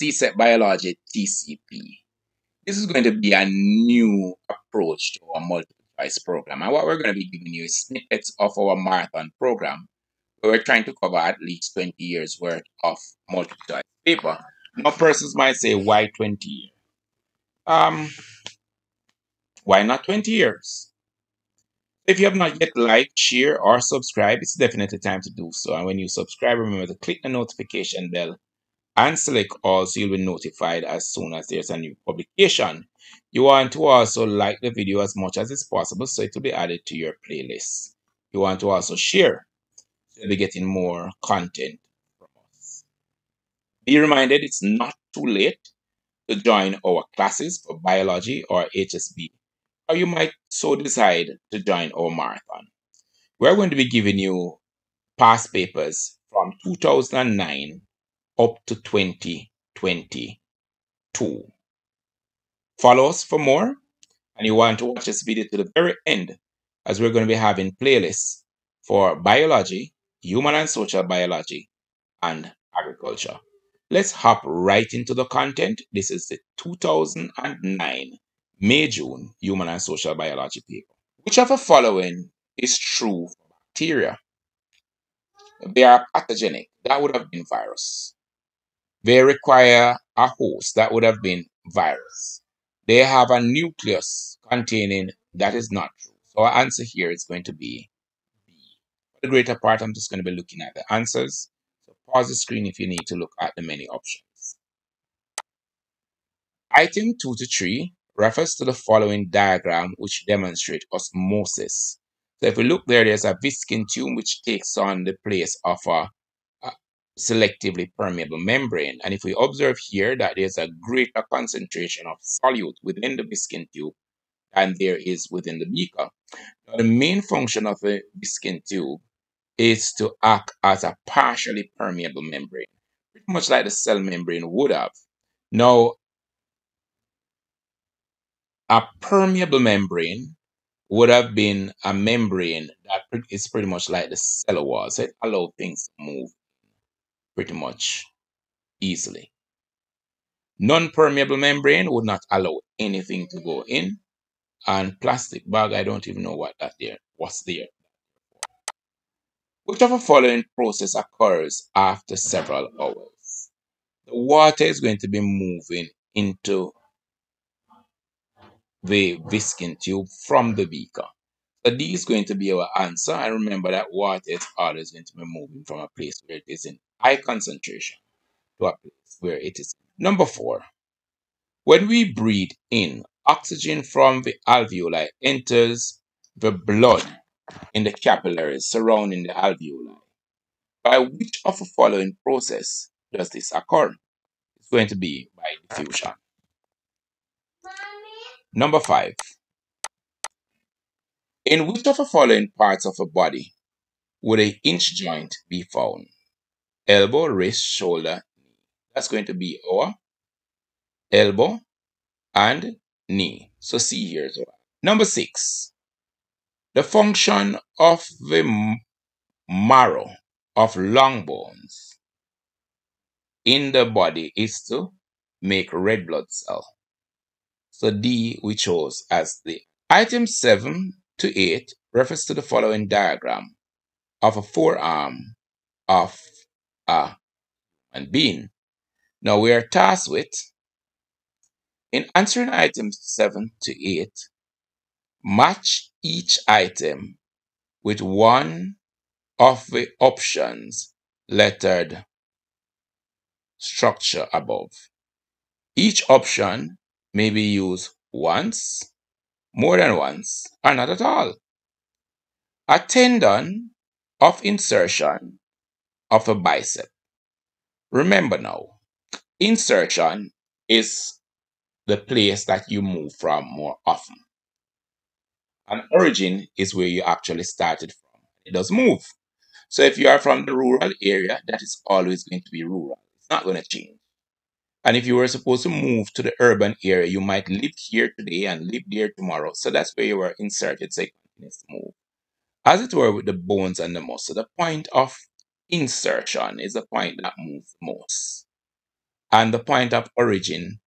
CSEC Biology TCP. This is going to be a new approach to our multiple choice program. And what we're going to be giving you is snippets of our marathon program where we're trying to cover at least 20 years worth of multiple choice paper. Now, persons might say, why 20 years? Um, why not 20 years? If you have not yet liked, share, or subscribe, it's definitely time to do so. And when you subscribe, remember to click the notification bell and select all so you'll be notified as soon as there's a new publication. You want to also like the video as much as it's possible so it will be added to your playlist. You want to also share so you'll be getting more content from us. Be reminded it's not too late to join our classes for biology or HSB or you might so decide to join our marathon. We're going to be giving you past papers from 2009 up to 2022. Follow us for more, and you want to watch this video to the very end, as we're going to be having playlists for biology, human and social biology, and agriculture. Let's hop right into the content. This is the 2009 May June Human and Social Biology paper. Which of the following is true for bacteria? They are pathogenic. That would have been virus. They require a host. That would have been virus. They have a nucleus containing that is not true. So our answer here is going to be B. For the greater part, I'm just going to be looking at the answers. So pause the screen if you need to look at the many options. Item 2 to 3 refers to the following diagram which demonstrate osmosis. So if we look there, there's a Visking tube which takes on the place of a selectively permeable membrane. And if we observe here that there's a greater concentration of solute within the Visking tube than there is within the beaker. Now, the main function of the Visking tube is to act as a partially permeable membrane, pretty much like the cell membrane would have. Now, a permeable membrane would have been a membrane that is pretty much like the cell wall. So it allows things to move pretty much easily. Non-permeable membrane would not allow anything to go in. And plastic bag, I don't even know what that there was there. Which of the following process occurs after several hours? The water is going to be moving into the Visking tube from the beaker. So D is going to be our answer. And remember that water is always going to be moving from a place where it is in high concentration to a place where it is. Number four, when we breathe in, oxygen from the alveoli enters the blood in the capillaries surrounding the alveoli. By which of the following process does this occur? It's going to be by diffusion. Number five. In which of the following parts of a body would a hinge joint be found? Elbow, wrist, shoulder, knee. That's going to be our elbow and knee. So see here as well. Number six. The function of the marrow of long bones in the body is to make red blood cell. So D we chose as the item 7 to 8 refers to the following diagram of a forearm of a human being. Now we are tasked with in answering items 7 to 8, match each item with one of the options lettered structure above. Each option may be used once, more than once, or not at all. A tendon of insertion of a bicep. Remember now, insertion is the place that you move from more often. An origin is where you actually started from. It does move. So if you are from the rural area, that is always going to be rural. It's not going to change. And if you were supposed to move to the urban area, you might live here today and live there tomorrow. So that's where you were inserted, so it continues move. As it were with the bones and the muscle, the point of insertion is the point that moves most. and the point of origin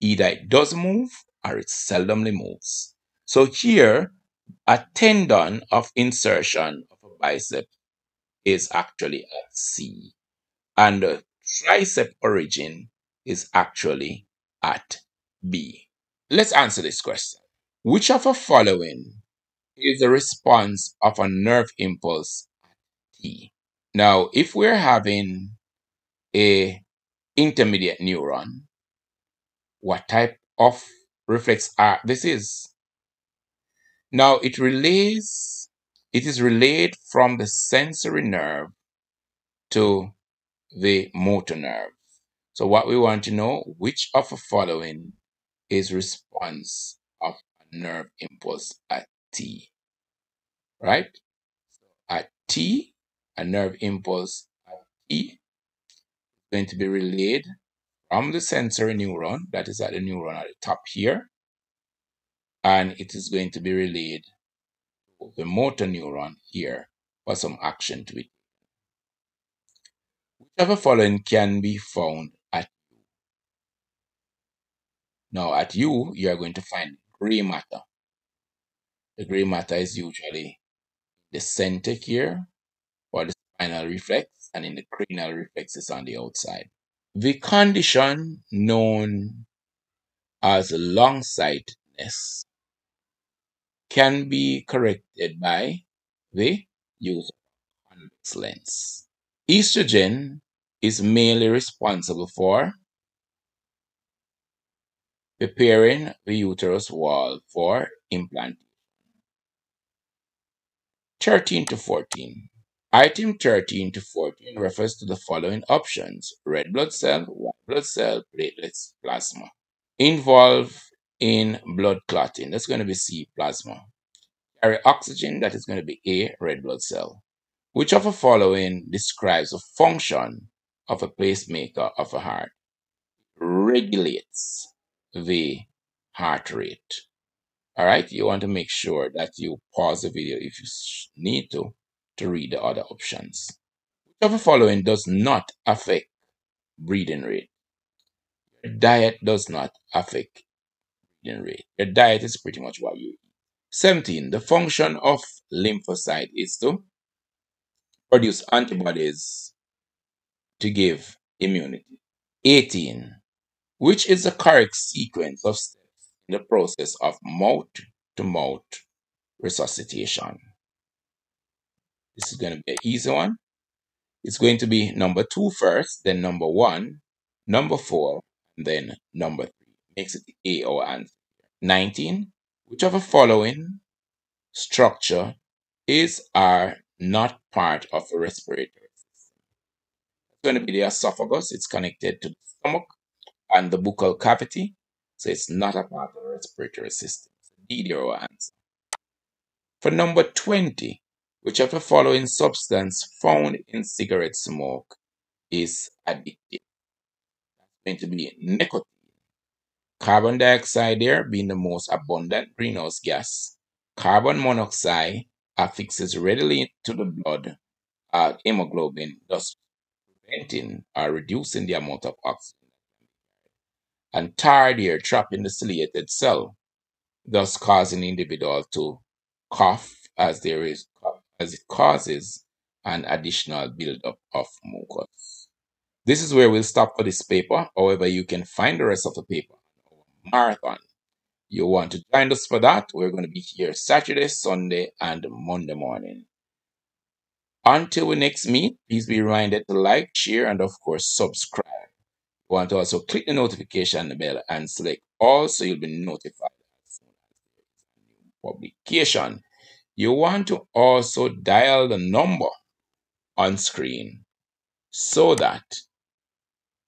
either it does move or it seldomly moves. So here, a tendon of insertion of a bicep is actually at C, and the tricep origin is actually at B. Let's answer this question. Which of the following is the response of a nerve impulse at T? Now, if we're having a intermediate neuron, what type of reflex arc this is? Now, it relays, it is relayed from the sensory nerve to the motor nerve. So what we want to know, which of the following is response of a nerve impulse at T, right? At T, a nerve impulse at is going to be relayed from the sensory neuron, that is at the neuron at the top here, and it is going to be relayed to the motor neuron here for some action to be taken. Which of the following can be found at U? Now at U, you are going to find gray matter. The gray matter is usually the center here the reflex and in the cranial reflex is on the outside. The condition known as longsightedness can be corrected by the use of convex lens. Estrogen is mainly responsible for preparing the uterus wall for implantation. 13 to 14. Item 13 to 14 refers to the following options red blood cell, white blood cell, platelets, plasma. Involved in blood clotting, that's going to be C, plasma. Carry oxygen, that is going to be A, red blood cell. Which of the following describes the function of a pacemaker of a heart? Regulates the heart rate. All right, you want to make sure that you pause the video if you need to to read the other options. Which of the following does not affect breathing rate? Your diet does not affect breathing rate. Your diet is pretty much what you eat. 17. The function of lymphocyte is to produce antibodies to give immunity. 18. Which is the correct sequence of steps in the process of mouth to mouth resuscitation? This is going to be an easy one. It's going to be number two first, then number one, number four, and then number three. Makes it A or answer. 19. Which of the following structure is or not part of the respiratory system? It's going to be the esophagus. It's connected to the stomach and the buccal cavity. So it's not a part of the respiratory system. So D, answer. For number 20, which of the following substance found in cigarette smoke is addictive? That's going to be nicotine. Carbon dioxide there being the most abundant greenhouse gas. Carbon monoxide affixes readily to the blood uh, hemoglobin, thus preventing or reducing the amount of oxygen. And tar there trapping the ciliated cell, thus causing the individual to cough as there is as it causes an additional buildup of mucus. This is where we'll stop for this paper. However, you can find the rest of the paper marathon. You want to join us for that? We're going to be here Saturday, Sunday, and Monday morning. Until we next meet, please be reminded to like, share, and of course, subscribe. You want to also click the notification bell and select all so you'll be notified as soon as there is a new publication. You want to also dial the number on screen so that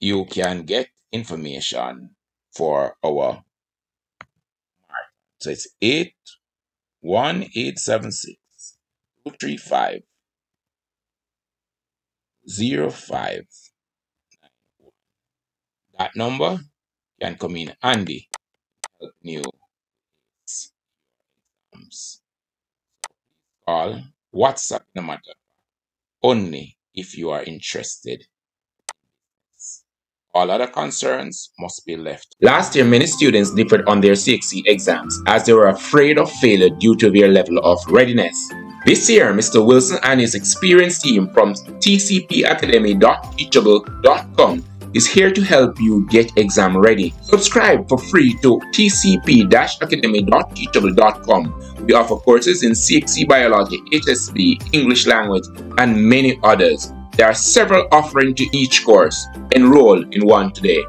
you can get information for our so it's 8 1 8 7 6 2 3 5 0 5 That number can come in handy help you exams. Call WhatsApp no matter only if you are interested All other concerns must be left. Last year, many students differed on their CXC exams as they were afraid of failure due to their level of readiness. This year, Mr. Wilson and his experienced team from tcpacademy.teachable.com is here to help you get exam ready. Subscribe for free to tcp-academy.teachable.com. We offer courses in CXC Biology, HSB, English Language, and many others. There are several offerings to each course. Enroll in one today.